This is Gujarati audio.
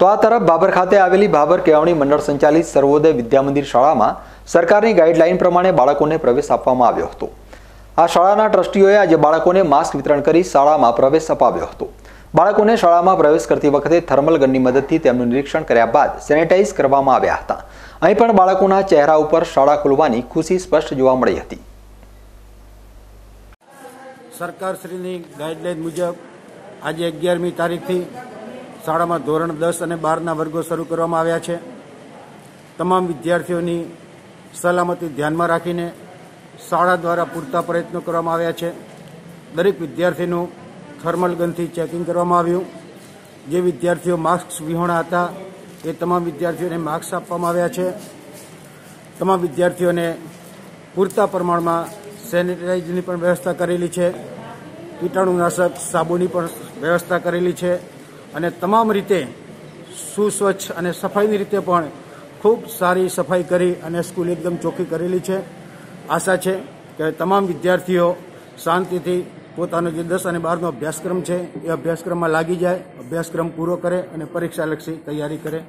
તો આ તરફ બાબર ખાતે આવેલી બાબર કેળવણી મંડળ સંચાલિત સર્વોદય વિદ્યામંદિર શાળામાં સરકારની ગાઈડલાઈન પ્રમાણે બાળકોને પ્રવેશ આપવામાં આવ્યો હતો. આ શાળાના ટ્રસ્ટીઓએ આજે બાળકોને માસ્ક વિતરણ કરી શાળામાં પ્રવેશ અપાવ્યો હતો. બાળકોને શાળામાં પ્રવેશ કરતી વખતે થર્મલ ગનની મદદથી તેમનું નિરીક્ષણ કર્યા બાદ સેનેટાઈઝ કરવામાં આવ્યા હતા. અહીં પણ બાળકોના ચહેરા ઉપર શાળા ખોલવાની ખુશી સ્પષ્ટ જોવા મળી હતી. સરકારશ્રીની ગાઈડલાઈન મુજબ આજે અગિયારમી તારીખથી શાળામાં ધોરણ દસ અને બારના વર્ગો શરૂ કરવામાં આવ્યા છે. તમામ વિદ્યાર્થીઓની સલામતી ધ્યાનમાં રાખીને શાળા દ્વારા પૂરતા પ્રયત્નો કરવામાં આવ્યા છે. દરેક વિદ્યાર્થીનું થર્મલ ગનથી ચેકિંગ કરવામાં આવ્યું. જે વિદ્યાર્થીઓ માસ્ક વિહોણા હતા, એ તમામ વિદ્યાર્થીઓને માસ્ક આપવામાં આવ્યા છે. તમામ વિદ્યાર્થીઓને પૂરતા પ્રમાણમાં સેનિટાઇઝની પણ વ્યવસ્થા કરેલી છે. કીટાણુનાશક સાબુની પણ વ્યવસ્થા કરેલી છે. અને તમામ રીતે સુસ્વચ્છ અને સફાઈની રીતે પણ ખૂબ સારી સફાઈ કરી અને સ્કૂલ એકદમ ચોખ્ખી કરેલી છે. આશા છે કે તમામ વિદ્યાર્થીઓ શાંતિથી પોતાનો જે દસ અને બારનો અભ્યાસક્રમ છે, એ અભ્યાસક્રમમાં લાગી જાય, અભ્યાસક્રમ પૂરો કરે અને પરીક્ષાલક્ષી તૈયારી કરે.